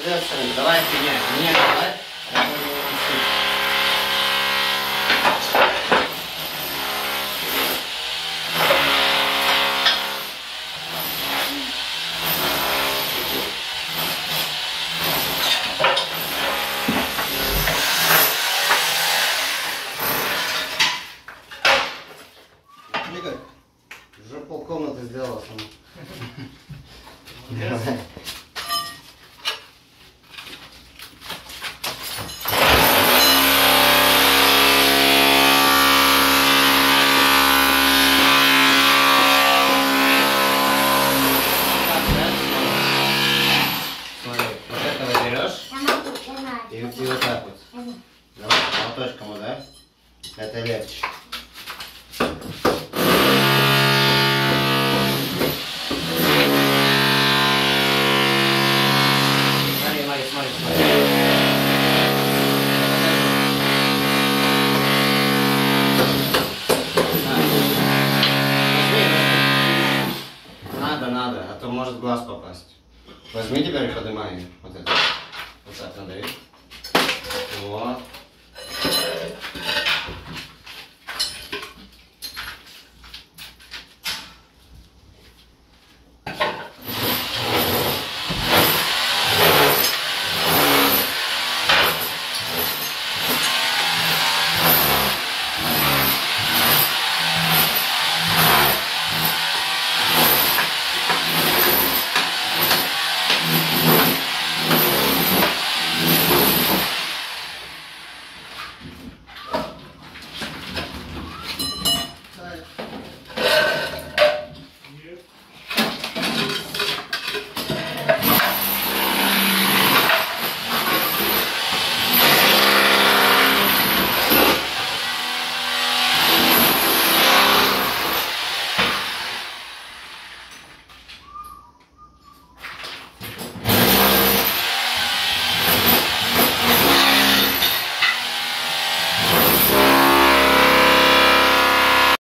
сделать сырым. Давай меня, мне давай. Уже полкомнаты сделала сама. И, и вот так вот. Давай, молоточком, вот, да? Это легче. Смотри, смотри, смотри, смотри. Надо, надо, а то может в глаз попасть. Возьми теперь и поднимай вот это. 我